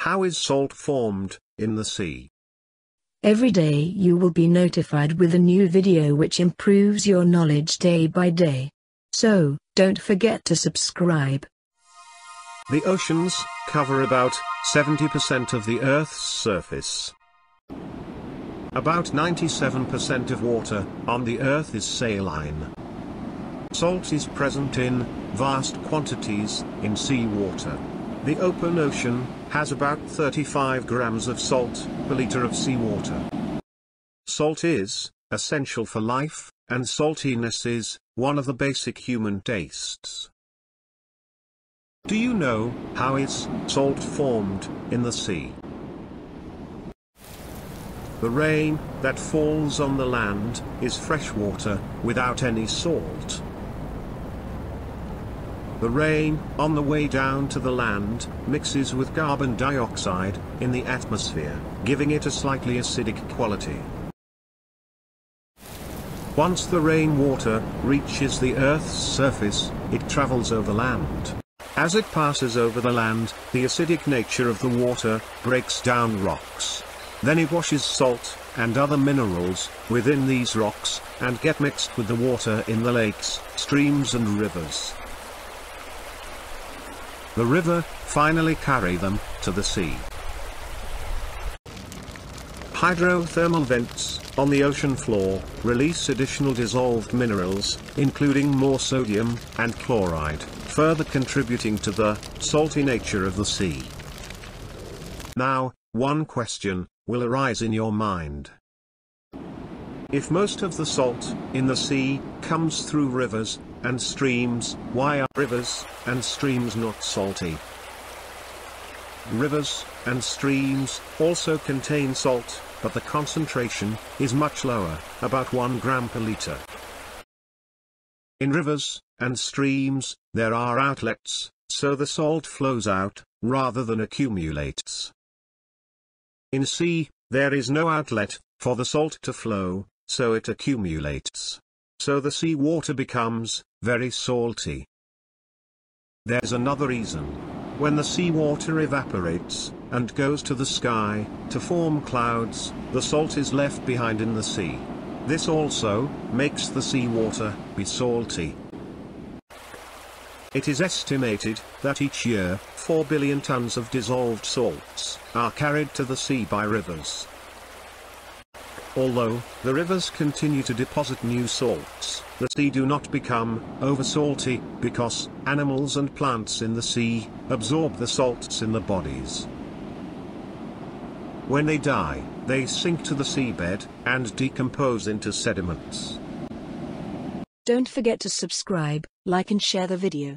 How is salt formed in the sea? Every day you will be notified with a new video which improves your knowledge day by day. So, don't forget to subscribe. The oceans cover about 70% of the Earth's surface. About 97% of water on the Earth is saline. Salt is present in vast quantities in seawater. The open ocean has about 35 grams of salt per liter of seawater. Salt is essential for life, and saltiness is one of the basic human tastes. Do you know how is salt formed in the sea? The rain that falls on the land is fresh water without any salt. The rain, on the way down to the land, mixes with carbon dioxide in the atmosphere, giving it a slightly acidic quality. Once the rainwater reaches the Earth's surface, it travels over land. As it passes over the land, the acidic nature of the water breaks down rocks. Then it washes salt and other minerals within these rocks and get mixed with the water in the lakes, streams and rivers. The river finally carry them to the sea. Hydrothermal vents on the ocean floor release additional dissolved minerals, including more sodium and chloride, further contributing to the salty nature of the sea. Now, one question will arise in your mind. If most of the salt in the sea comes through rivers and streams, why are rivers and streams not salty? Rivers and streams also contain salt, but the concentration is much lower, about 1 gram per liter. In rivers and streams, there are outlets, so the salt flows out, rather than accumulates. In sea, there is no outlet for the salt to flow, so it accumulates. So the sea water becomes very salty. There's another reason. When the seawater evaporates, and goes to the sky, to form clouds, the salt is left behind in the sea. This also, makes the seawater, be salty. It is estimated, that each year, 4 billion tons of dissolved salts, are carried to the sea by rivers. Although, the rivers continue to deposit new salts, the sea do not become over-salty, because animals and plants in the sea absorb the salts in the bodies. When they die, they sink to the seabed and decompose into sediments. Don't forget to subscribe, like and share the video.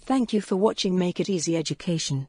Thank you for watching Make It Easy Education.